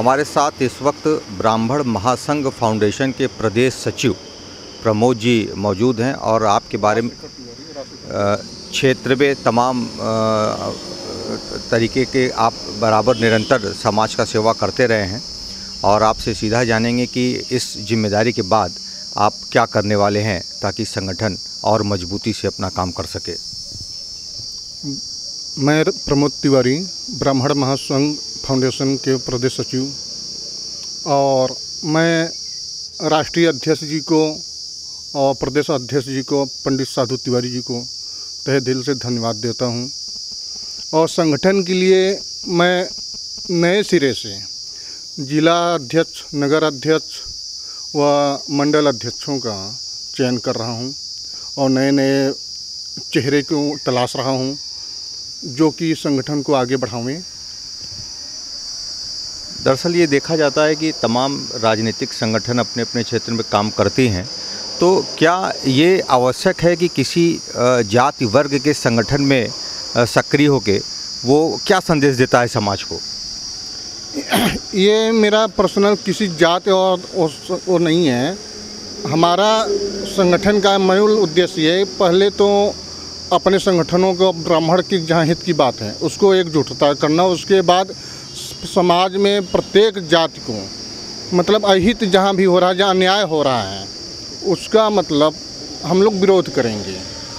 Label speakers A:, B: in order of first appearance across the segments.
A: हमारे साथ इस वक्त ब्राह्मण महासंघ फाउंडेशन के प्रदेश सचिव प्रमोद जी मौजूद हैं और आपके बारे में क्षेत्र में तमाम तरीके के आप बराबर निरंतर समाज का सेवा करते रहे हैं और आपसे सीधा जानेंगे कि इस ज़िम्मेदारी के बाद आप क्या करने वाले हैं ताकि संगठन और मजबूती से अपना काम कर सके।
B: मैं प्रमोद तिवारी, ब्राह्मण महासंघ फाउंडेशन के प्रदेश सचिव और मैं राष्ट्रीय अध्यक्ष जी को और प्रदेश अध्यक्ष जी को, पंडित साधु तिवारी जी को तहे दिल से धन्यवाद देता हूँ। और संगठन के लिए मैं नए सिरे से जिला अध्यक्ष, नगर अध्यक्ष व मंडल अध्यक्षों का चयन कर रहा हूँ और नए नए चेहरे को तलाश रहा हूँ, जो कि संगठन को आगे बढ़ावें।
A: दरअसल ये देखा जाता है कि तमाम राजनीतिक संगठन अपने अपने क्षेत्र में काम करती हैं। तो क्या ये आवश्यक है कि किसी जाति वर्ग के संगठन में सक्रिय होके वो क्या संदेश देता है समाज को?
B: ये मेरा पर्सनल किसी जाति और वो नहीं है। हमारा संगठन का मूल उद्देश्य है पहले तो अपने संगठनों को ब्राह्मण की जहाँ हित की बात है। उसको एकजुटता करना, उसके बाद समाज में प्रत्येक जाति को मतलब अहित जहाँ भी हो रहा है जहाँ अन्याय हो रहा है उसका मतलब हम लोग विरोध करेंगे।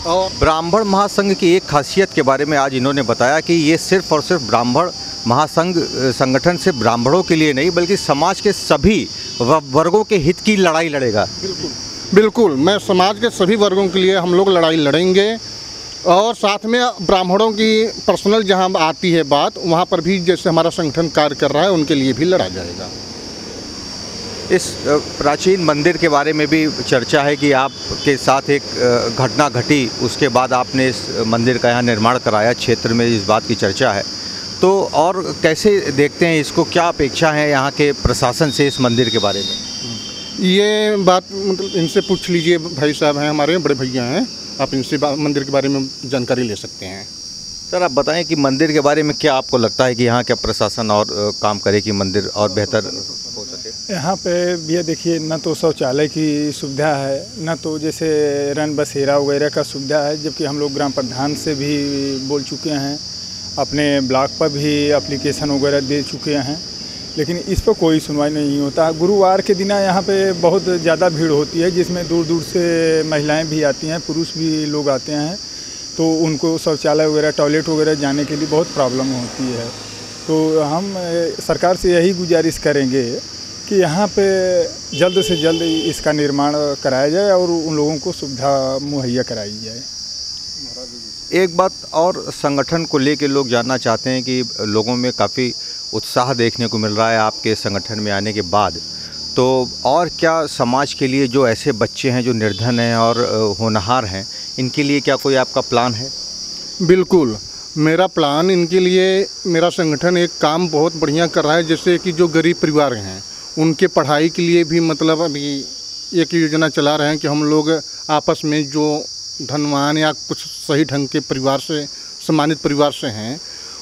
B: और
A: ब्राह्मण महासंघ की एक खासियत के बारे में आज इन्होंने बताया कि ये सिर्फ़ और सिर्फ़ ब्राह्मण महासंघ संगठन से ब्राह्मणों के लिए नहीं बल्कि समाज के सभी वर्गों के हित की लड़ाई लड़ेगा।
B: बिल्कुल। बिल्कुल मैं समाज के सभी वर्गों के लिए हम लोग लड़ाई लड़ेंगे। और साथ में ब्राह्मणों की पर्सनल जहाँ आती है बात वहाँ पर भी जैसे हमारा संगठन कार्य कर रहा है उनके लिए भी लड़ा जाएगा।
A: इस प्राचीन मंदिर के बारे में भी चर्चा है कि आपके साथ एक घटना घटी उसके बाद आपने इस मंदिर का यहाँ निर्माण कराया क्षेत्र में इस बात की चर्चा है। तो और कैसे देखते हैं इसको क्या अपेक्षा है यहाँ के प्रशासन से इस मंदिर के बारे में?
B: ये बात मतलब इनसे पूछ लीजिए भाई साहब हैं हमारे बड़े भैया हैं। आप इनसे मंदिर के बारे में जानकारी ले सकते हैं।
A: सर आप बताएँ कि मंदिर के बारे में क्या आपको लगता है कि यहाँ क्या प्रशासन और काम करे कि मंदिर और बेहतर हो सके?
C: यहाँ पे भैया देखिए न तो शौचालय की सुविधा है न तो जैसे रन बसेरा वगैरह का सुविधा है जबकि हम लोग ग्राम प्रधान से भी बोल चुके हैं अपने ब्लॉक पर भी अप्लीकेशन वगैरह दे चुके हैं। लेकिन इस पर कोई सुनवाई नहीं होता। गुरुवार के दिन यहाँ पे बहुत ज़्यादा भीड़ होती है, जिसमें दूर दूर से महिलाएँ भी आती हैं, पुरुष भी लोग आते हैं। तो उनको शौचालय वगैरह, टॉयलेट वगैरह जाने के लिए बहुत प्रॉब्लम होती है। तो हम, सरकार से यही गुजारिश करेंगे कि यहाँ पे जल्द से जल्द इसका निर्माण कराया जाए और उन लोगों को सुविधा मुहैया कराई जाए।
A: एक बात और संगठन को लेके लोग जानना चाहते हैं कि लोगों में काफ़ी उत्साह देखने को मिल रहा है आपके संगठन में आने के बाद। तो और क्या समाज के लिए जो ऐसे बच्चे हैं, जो निर्धन हैं और होनहार हैं, इनके लिए क्या कोई आपका प्लान है?
B: बिल्कुल। मेरा प्लान इनके लिए, मेरा संगठन एक काम बहुत बढ़िया कर रहा है, जैसे कि जो गरीब परिवार हैं, उनके पढ़ाई के लिए भी मतलब अभी एक योजना चला रहे हैं कि हम लोग आपस में जो धनवान या कुछ सही ढंग के परिवार से, सम्मानित परिवार से हैं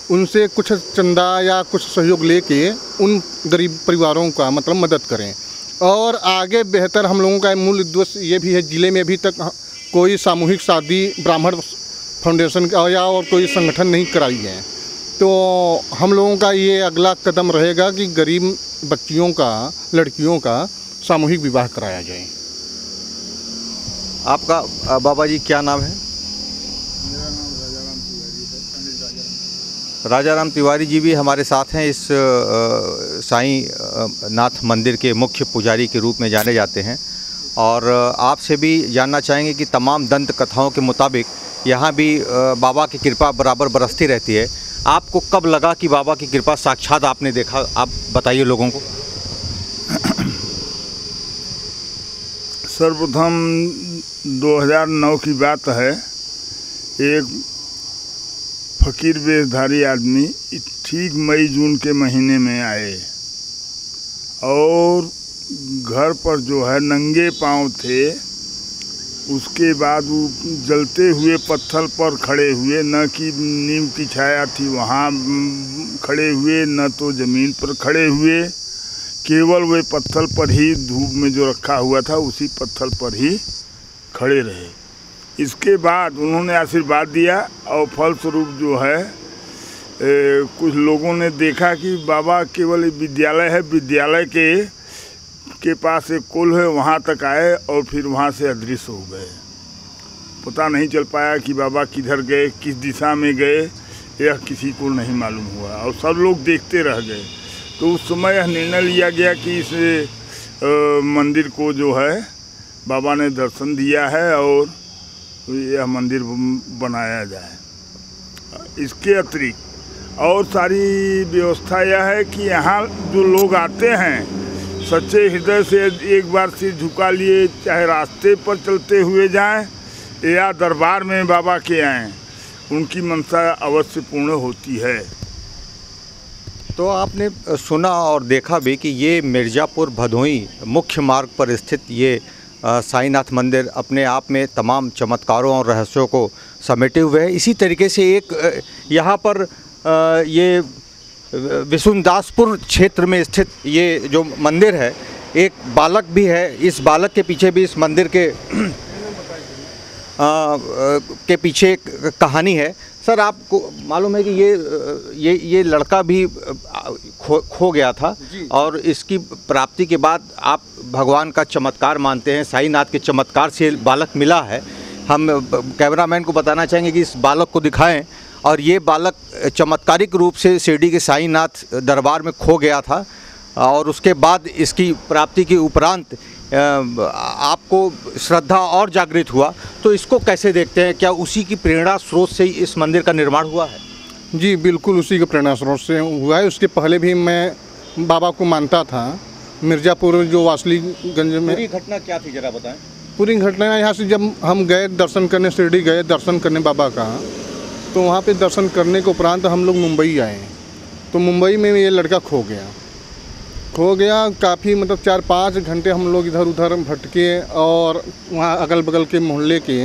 B: उनसे कुछ चंदा या कुछ सहयोग लेके उन गरीब परिवारों का मतलब मदद करें। और आगे बेहतर हम लोगों का मूल उद्देश्य ये भी है ज़िले में अभी तक कोई सामूहिक शादी ब्राह्मण फाउंडेशन का या और कोई संगठन नहीं कराई है। तो हम लोगों का ये अगला कदम रहेगा कि गरीब बच्चियों का लड़कियों का सामूहिक विवाह कराया जाए।
A: आपका बाबा जी क्या नाम है? राजा राम तिवारी जी भी हमारे साथ हैं इस साईं नाथ मंदिर के मुख्य पुजारी के रूप में जाने जाते हैं। और आपसे भी जानना चाहेंगे कि तमाम दंत कथाओं के मुताबिक यहाँ भी बाबा की कृपा बराबर बरसती रहती है। आपको कब लगा कि बाबा की कृपा साक्षात आपने देखा? आप बताइए लोगों को।
D: सर्वप्रथम 2009 की बात है। एक फकीर वेशधारी आदमी ठीक मई जून के महीने में आए और घर पर जो है नंगे पाँव थे, उसके बाद वो जलते हुए पत्थर पर खड़े हुए, न कि नीम की छाया थी वहाँ, खड़े हुए, न तो ज़मीन पर खड़े हुए, केवल वे पत्थर पर ही धूप में जो रखा हुआ था, उसी पत्थर पर ही खड़े रहे। इसके बाद उन्होंने आशीर्वाद दिया और फलस्वरूप जो है ए, कुछ लोगों ने देखा कि बाबा केवल विद्यालय है विद्यालय के के पास एक कुल है वहाँ तक आए और फिर वहाँ से अदृश्य हो गए। पता नहीं चल पाया कि बाबा किधर गए किस दिशा में गए यह किसी को नहीं मालूम हुआ। और सब लोग देखते रह गए। तो उस समय यह निर्णय लिया गया कि इस अ, मंदिर को जो है बाबा ने दर्शन दिया है और यह मंदिर बनाया जाए। इसके अतिरिक्त और सारी व्यवस्था यह है कि यहाँ जो लोग आते हैं, सच्चे हृदय से एक बार सिर झुका लिए, चाहे रास्ते पर चलते हुए जाएँ या दरबार में बाबा के आएँ, उनकी मनसा अवश्य पूर्ण होती है।
A: तो आपने सुना और देखा भी कि ये मिर्ज़ापुर भदोई मुख्य मार्ग पर स्थित ये साईनाथ मंदिर अपने आप में तमाम चमत्कारों और रहस्यों को समेटे हुए है। इसी तरीके से एक यहाँ पर ये विशुनदासपुर क्षेत्र में स्थित ये जो मंदिर है, एक बालक भी है। इस बालक के पीछे भी इस मंदिर के के पीछे एक कहानी है। सर आपको मालूम है कि ये ये ये लड़का भी खो खो गया था और इसकी प्राप्ति के बाद आप भगवान का चमत्कार मानते हैं साईनाथ के चमत्कार से बालक मिला है। हम कैमरामैन को बताना चाहेंगे कि इस बालक को दिखाएँ और ये बालक चमत्कारिक रूप से शिरडी के साईनाथ दरबार में खो गया था। और उसके बाद इसकी प्राप्ति के उपरांत आपको श्रद्धा और जागृत हुआ। तो इसको कैसे देखते हैं? क्या उसी की प्रेरणा स्रोत से ही इस मंदिर का निर्माण हुआ है?
B: जी बिल्कुल उसी के प्रेरणा स्रोत से हुआ है। उसके पहले भी मैं बाबा को मानता था मिर्ज़ापुर जो वासलीगंज में
A: पूरी घटना क्या थी जरा बताएँ?
B: पूरी घटना यहाँ से जब हम गए दर्शन करने शिरडी गए दर्शन करने बाबा का तो वहाँ पे दर्शन करने के उपरांत हम लोग मुंबई आए। तो मुंबई में ये लड़का खो गया। खो गया। काफ़ी मतलब चार पाँच घंटे हम लोग इधर उधर भटके और वहाँ अगल बगल के मोहल्ले के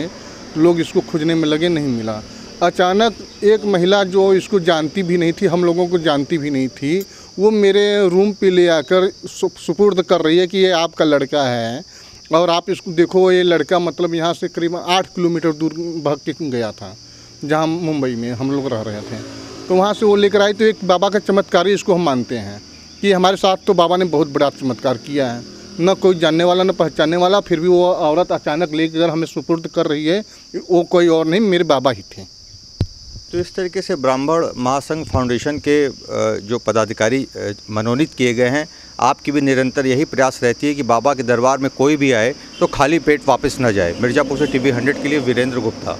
B: लोग इसको खोजने में लगे, नहीं मिला। अचानक एक महिला जो इसको जानती भी नहीं थी, हम लोगों को जानती भी नहीं थी, वो मेरे रूम पे ले आकर सुपुर्द कर रही है कि ये आपका लड़का है और आप इसको देखो, ये लड़का मतलब यहाँ से करीब आठ किलोमीटर दूर भाग के गया था, जहाँ मुंबई में हम लोग रह रहे थे। तो वहाँ से वो लेकर आई तो एक बाबा का चमत्कार ही इसको हम मानते हैं। कि हमारे साथ तो बाबा ने बहुत बड़ा चमत्कार किया है। न कोई जानने वाला, न पहचानने वाला, फिर भी वो औरत अचानक लेकर हमें सुपुर्द कर रही है वो कोई और नहीं, मेरे बाबा ही थे।
A: तो इस तरीके से ब्राह्मण महासंघ फाउंडेशन के जो पदाधिकारी मनोनीत किए गए हैं, आपकी भी निरंतर यही प्रयास रहती है कि बाबा के दरबार में कोई भी आए तो खाली पेट वापस न जाए। मिर्ज़ापुर से टीवी हंड्रेड के लिए वीरेंद्र गुप्ता।